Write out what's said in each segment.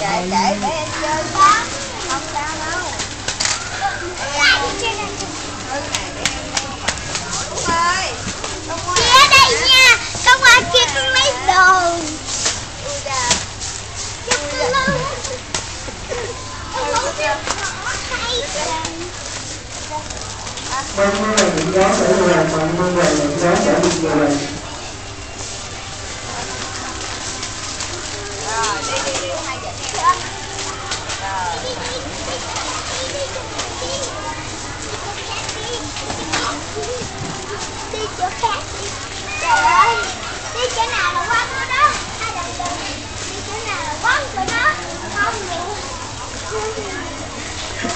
để để để em chơi con không sao đâu Đúng ơi Đúng đây nha Con qua kia con lấy đồ Ui da Chúc con lâu Con không biết hay Vâng, hôm nay những gió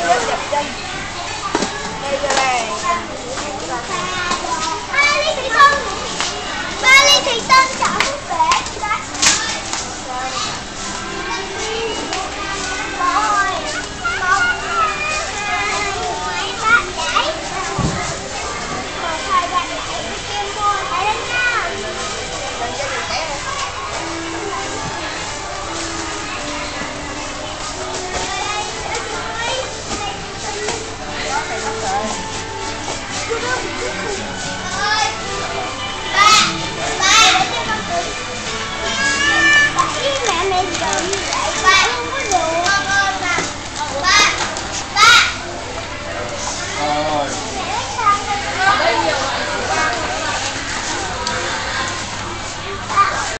左足が左。